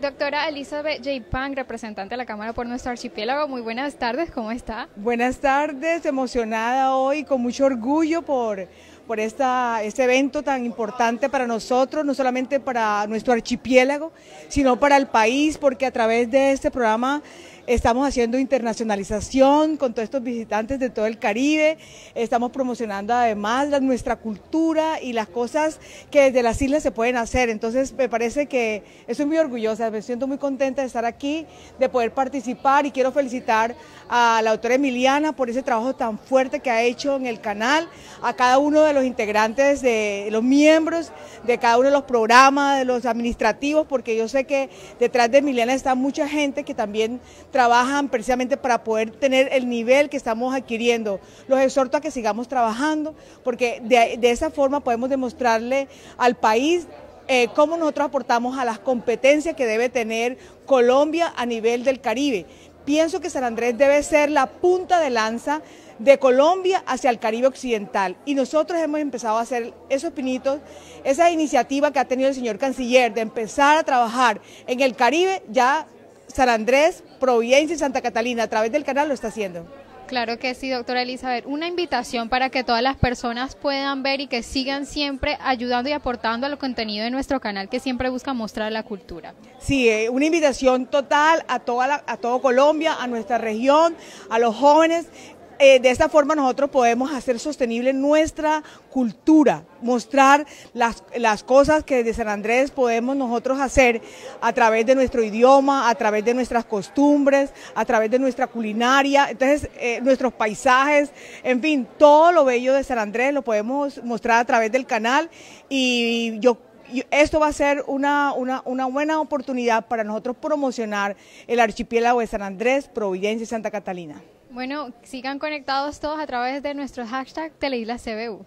Doctora Elizabeth J. Pang, representante de la Cámara por nuestro archipiélago, muy buenas tardes, ¿cómo está? Buenas tardes, emocionada hoy, con mucho orgullo por, por esta, este evento tan importante para nosotros, no solamente para nuestro archipiélago, sino para el país, porque a través de este programa Estamos haciendo internacionalización con todos estos visitantes de todo el Caribe. Estamos promocionando además nuestra cultura y las cosas que desde las islas se pueden hacer. Entonces me parece que estoy muy orgullosa, me siento muy contenta de estar aquí, de poder participar y quiero felicitar a la autora Emiliana por ese trabajo tan fuerte que ha hecho en el canal, a cada uno de los integrantes, de los miembros de cada uno de los programas, de los administrativos, porque yo sé que detrás de Emiliana está mucha gente que también trabajan precisamente para poder tener el nivel que estamos adquiriendo. Los exhorto a que sigamos trabajando, porque de, esa forma podemos demostrarle al país eh, cómo nosotros aportamos a las competencias que debe tener Colombia a nivel del Caribe. Pienso que San Andrés debe ser la punta de lanza de Colombia hacia el Caribe Occidental. Y nosotros hemos empezado a hacer esos pinitos, esa iniciativa que ha tenido el señor canciller de empezar a trabajar en el Caribe, ya San Andrés, Providencia y Santa Catalina a través del canal lo está haciendo. Claro que sí, doctora Elizabeth. Una invitación para que todas las personas puedan ver y que sigan siempre ayudando y aportando a lo contenido de nuestro canal que siempre busca mostrar la cultura. Sí, eh, una invitación total a toda a todo Colombia, a nuestra región, a los jóvenes eh, de esta forma nosotros podemos hacer sostenible nuestra cultura, mostrar las, las, cosas que desde San Andrés podemos nosotros hacer a través de nuestro idioma, a través de nuestras costumbres, a través de nuestra culinaria, entonces eh, nuestros paisajes, en fin, todo lo bello de San Andrés lo podemos mostrar a través del canal y yo esto va a ser una, una, una, buena oportunidad para nosotros promocionar el archipiélago de San Andrés, Providencia y Santa Catalina. Bueno, sigan conectados todos a través de nuestro hashtag Teleisla CBU.